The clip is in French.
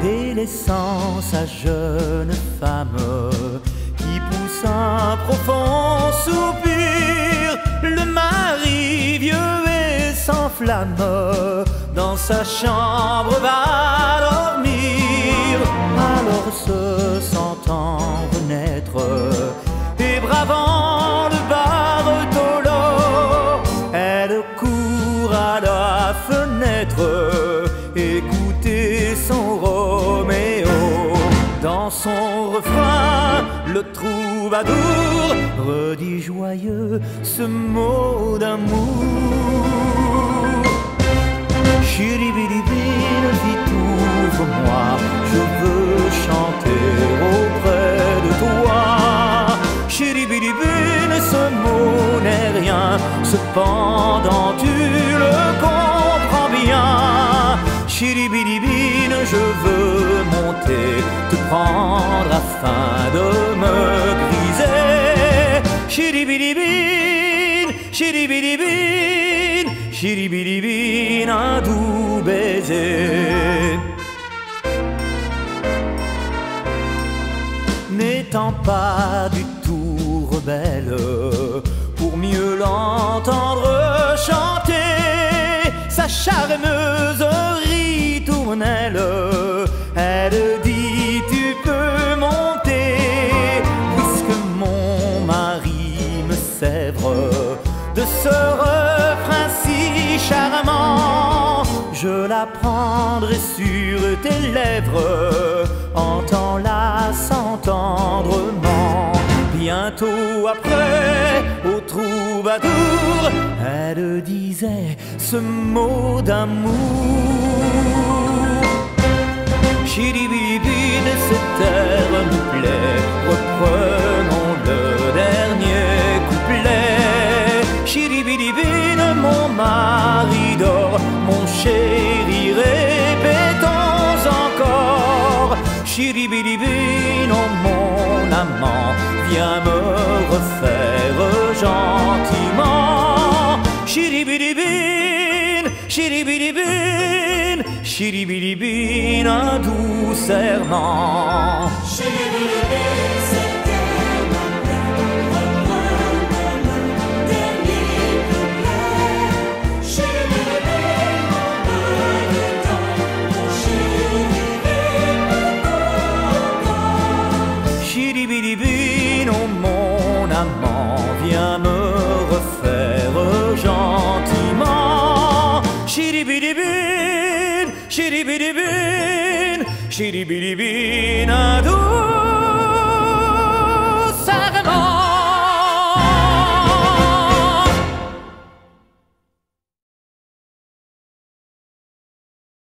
Délaissant sa jeune femme qui pousse un profond soupir, le mari vieux et sans flamme dans sa chambre va dormir. Alors se sentant Son refrain, le troubadour redit joyeux ce mot d'amour. Chiribiribine, vite ouvre-moi, je veux chanter auprès de toi. Chiribiribine, ce mot n'est rien, cependant tu le comprends bien. Chiribiribine, je veux monter, prendre afin de me griser. Chiribiribine, chiribiribine, chiribiribine, un doux baiser. N'étant pas du tout rebelle, pour mieux l'entendre chanter, sa charmeuse ce refrain si charmant. Je la prendrai sur tes lèvres, entends-la sans tendrement. Bientôt après, au troubadour, elle disait ce mot d'amour. Mon chéri, répétons encore. Chiribidibine, oh mon amant, viens me refaire gentiment. Chiribidibine, chiribidibine, chiribidibine, un doux serment. Chiribidibine, oh mon amant, viens me refaire gentiment. Chiribidibine, chiribidibine, un doux